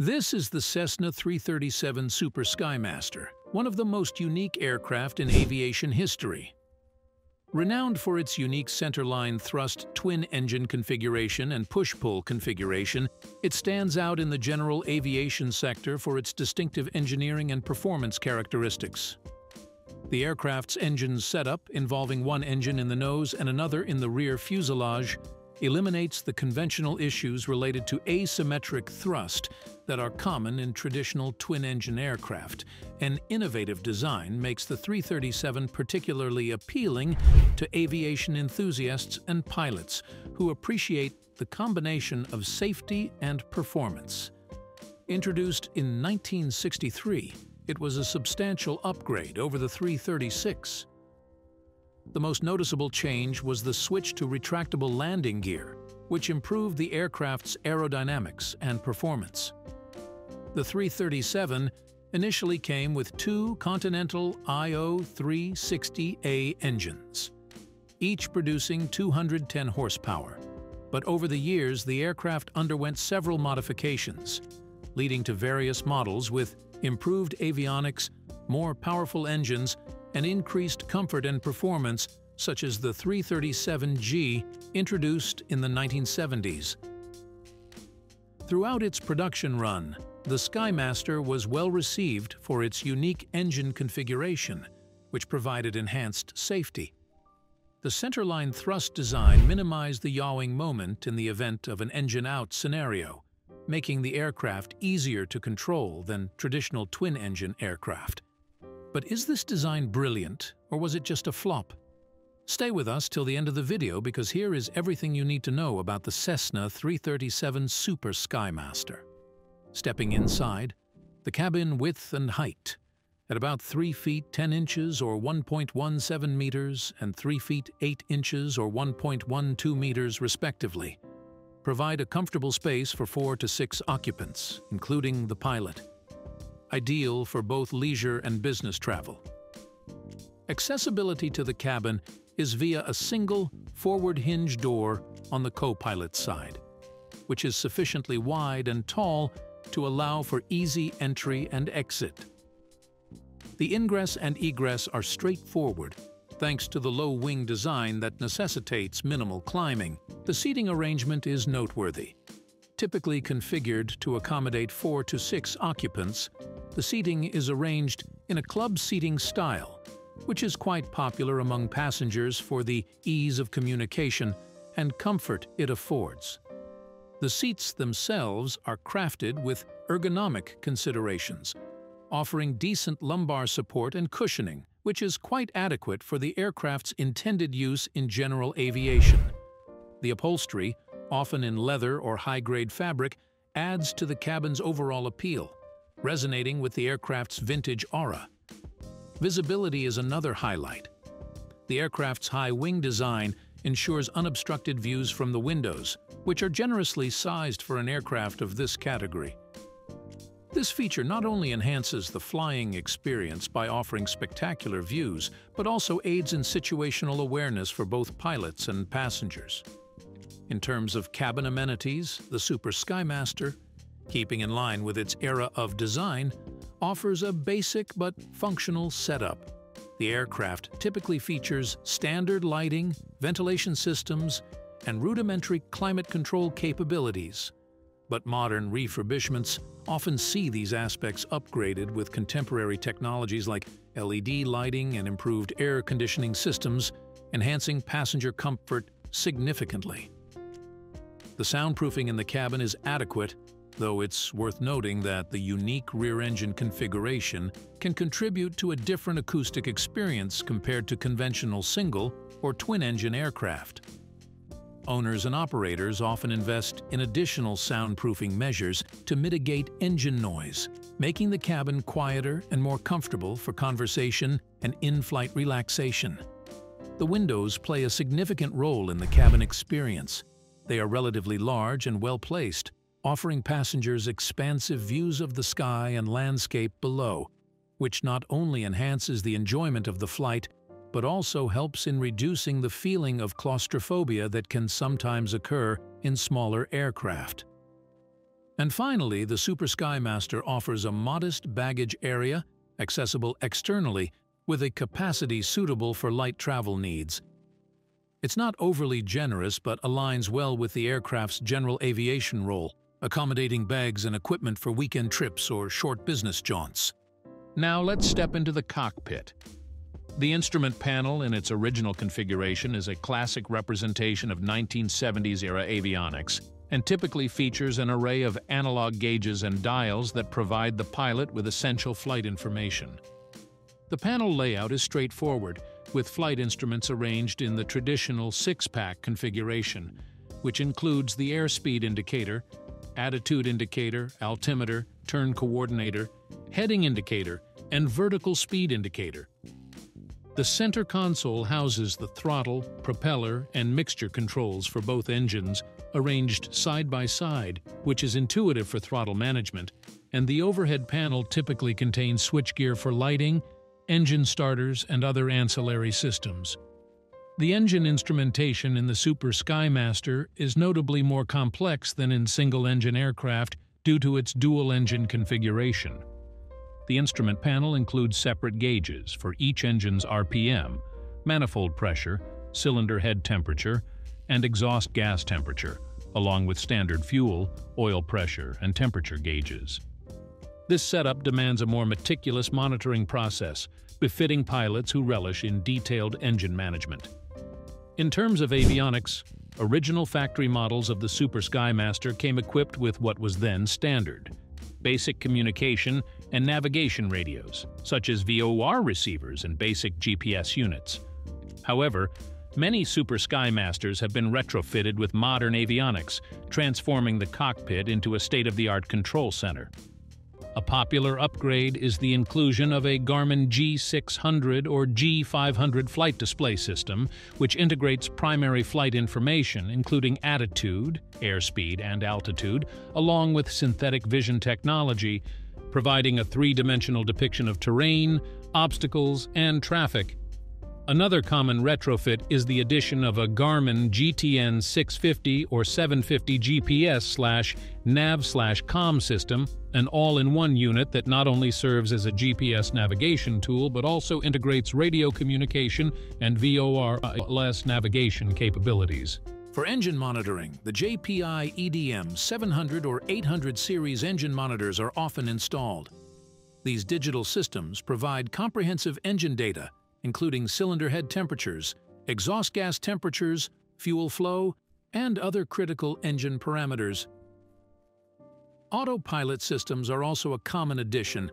This is the Cessna 337 Super Skymaster, one of the most unique aircraft in aviation history. Renowned for its unique centerline thrust twin-engine configuration and push-pull configuration, it stands out in the general aviation sector for its distinctive engineering and performance characteristics. The aircraft's engine setup, involving one engine in the nose and another in the rear fuselage, eliminates the conventional issues related to asymmetric thrust that are common in traditional twin-engine aircraft. An innovative design makes the 337 particularly appealing to aviation enthusiasts and pilots who appreciate the combination of safety and performance. Introduced in 1963, it was a substantial upgrade over the 336. The most noticeable change was the switch to retractable landing gear, which improved the aircraft's aerodynamics and performance. The 337 initially came with two Continental IO360A engines, each producing 210 horsepower. But over the years, the aircraft underwent several modifications, leading to various models with improved avionics, more powerful engines, and increased comfort and performance such as the 337G introduced in the 1970s. Throughout its production run, the Skymaster was well received for its unique engine configuration, which provided enhanced safety. The centerline thrust design minimized the yawing moment in the event of an engine-out scenario, making the aircraft easier to control than traditional twin-engine aircraft. But is this design brilliant, or was it just a flop? Stay with us till the end of the video because here is everything you need to know about the Cessna 337 Super Skymaster. Stepping inside, the cabin width and height, at about 3 feet 10 inches or 1.17 meters and 3 feet 8 inches or 1.12 meters respectively, provide a comfortable space for 4 to 6 occupants, including the pilot ideal for both leisure and business travel. Accessibility to the cabin is via a single forward hinge door on the co-pilot's side, which is sufficiently wide and tall to allow for easy entry and exit. The ingress and egress are straightforward thanks to the low wing design that necessitates minimal climbing. The seating arrangement is noteworthy. Typically configured to accommodate four to six occupants, the seating is arranged in a club seating style, which is quite popular among passengers for the ease of communication and comfort it affords. The seats themselves are crafted with ergonomic considerations, offering decent lumbar support and cushioning, which is quite adequate for the aircraft's intended use in general aviation. The upholstery, often in leather or high-grade fabric, adds to the cabin's overall appeal, resonating with the aircraft's vintage aura. Visibility is another highlight. The aircraft's high wing design ensures unobstructed views from the windows, which are generously sized for an aircraft of this category. This feature not only enhances the flying experience by offering spectacular views, but also aids in situational awareness for both pilots and passengers. In terms of cabin amenities, the Super Skymaster keeping in line with its era of design, offers a basic but functional setup. The aircraft typically features standard lighting, ventilation systems, and rudimentary climate control capabilities. But modern refurbishments often see these aspects upgraded with contemporary technologies like LED lighting and improved air conditioning systems, enhancing passenger comfort significantly. The soundproofing in the cabin is adequate though it's worth noting that the unique rear-engine configuration can contribute to a different acoustic experience compared to conventional single or twin-engine aircraft. Owners and operators often invest in additional soundproofing measures to mitigate engine noise, making the cabin quieter and more comfortable for conversation and in-flight relaxation. The windows play a significant role in the cabin experience. They are relatively large and well-placed, offering passengers expansive views of the sky and landscape below, which not only enhances the enjoyment of the flight, but also helps in reducing the feeling of claustrophobia that can sometimes occur in smaller aircraft. And finally, the Super Skymaster offers a modest baggage area, accessible externally, with a capacity suitable for light travel needs. It's not overly generous but aligns well with the aircraft's general aviation role, accommodating bags and equipment for weekend trips or short business jaunts. Now let's step into the cockpit. The instrument panel in its original configuration is a classic representation of 1970s-era avionics and typically features an array of analog gauges and dials that provide the pilot with essential flight information. The panel layout is straightforward, with flight instruments arranged in the traditional six-pack configuration, which includes the airspeed indicator, attitude indicator, altimeter, turn coordinator, heading indicator, and vertical speed indicator. The center console houses the throttle, propeller, and mixture controls for both engines, arranged side by side, which is intuitive for throttle management, and the overhead panel typically contains switchgear for lighting, engine starters, and other ancillary systems. The engine instrumentation in the Super Skymaster is notably more complex than in single-engine aircraft due to its dual-engine configuration. The instrument panel includes separate gauges for each engine's RPM, manifold pressure, cylinder head temperature, and exhaust gas temperature, along with standard fuel, oil pressure, and temperature gauges. This setup demands a more meticulous monitoring process, befitting pilots who relish in detailed engine management. In terms of avionics, original factory models of the Super Skymaster came equipped with what was then standard, basic communication and navigation radios, such as VOR receivers and basic GPS units. However, many Super Skymasters have been retrofitted with modern avionics, transforming the cockpit into a state-of-the-art control center. A popular upgrade is the inclusion of a Garmin G600 or G500 flight display system, which integrates primary flight information, including attitude, airspeed, and altitude, along with synthetic vision technology, providing a three-dimensional depiction of terrain, obstacles, and traffic Another common retrofit is the addition of a Garmin GTN 650 or 750 GPS slash nav slash com system, an all-in-one unit that not only serves as a GPS navigation tool but also integrates radio communication and VORLS navigation capabilities. For engine monitoring, the JPI EDM 700 or 800 series engine monitors are often installed. These digital systems provide comprehensive engine data including cylinder head temperatures, exhaust gas temperatures, fuel flow, and other critical engine parameters. Autopilot systems are also a common addition,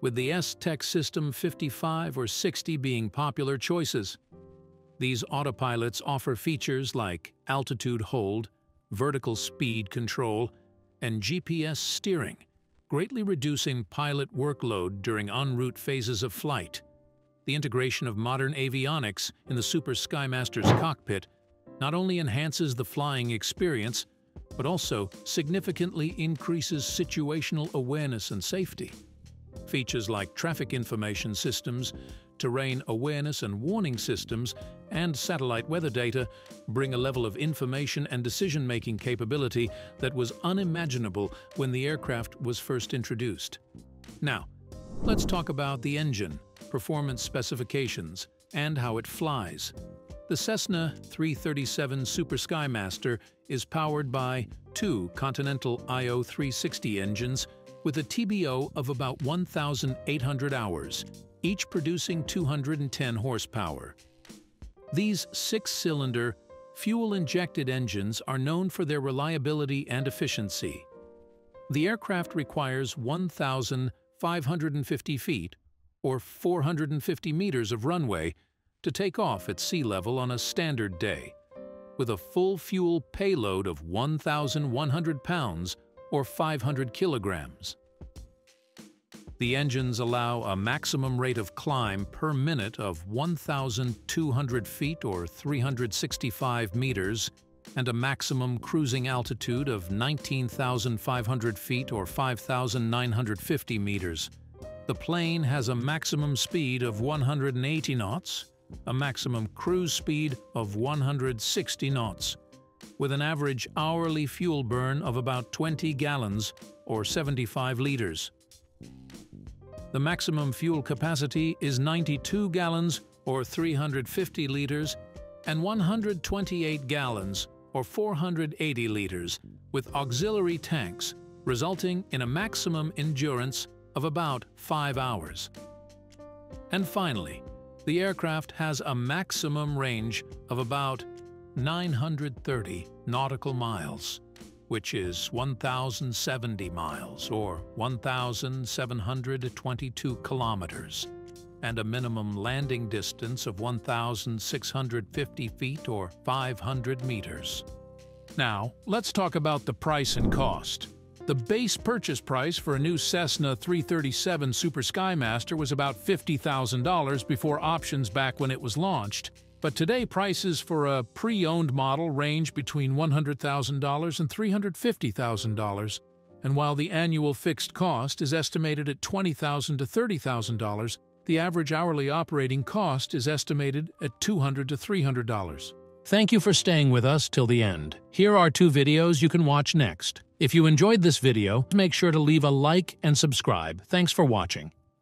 with the S-TEC System 55 or 60 being popular choices. These autopilots offer features like altitude hold, vertical speed control, and GPS steering, greatly reducing pilot workload during en route phases of flight the integration of modern avionics in the Super Skymaster's cockpit not only enhances the flying experience, but also significantly increases situational awareness and safety. Features like traffic information systems, terrain awareness and warning systems, and satellite weather data bring a level of information and decision-making capability that was unimaginable when the aircraft was first introduced. Now, let's talk about the engine performance specifications, and how it flies. The Cessna 337 Super Skymaster is powered by two Continental IO360 engines with a TBO of about 1,800 hours, each producing 210 horsepower. These six-cylinder, fuel-injected engines are known for their reliability and efficiency. The aircraft requires 1,550 feet or 450 meters of runway to take off at sea level on a standard day, with a full fuel payload of 1,100 pounds or 500 kilograms. The engines allow a maximum rate of climb per minute of 1,200 feet or 365 meters and a maximum cruising altitude of 19,500 feet or 5,950 meters. The plane has a maximum speed of 180 knots, a maximum cruise speed of 160 knots, with an average hourly fuel burn of about 20 gallons or 75 liters. The maximum fuel capacity is 92 gallons or 350 liters and 128 gallons or 480 liters with auxiliary tanks, resulting in a maximum endurance of about 5 hours. And finally, the aircraft has a maximum range of about 930 nautical miles, which is 1,070 miles or 1,722 kilometers, and a minimum landing distance of 1,650 feet or 500 meters. Now, let's talk about the price and cost. The base purchase price for a new Cessna 337 Super Skymaster was about $50,000 before options back when it was launched, but today prices for a pre-owned model range between $100,000 and $350,000, and while the annual fixed cost is estimated at $20,000 to $30,000, the average hourly operating cost is estimated at $200 to $300. Thank you for staying with us till the end. Here are two videos you can watch next. If you enjoyed this video, make sure to leave a like and subscribe. Thanks for watching.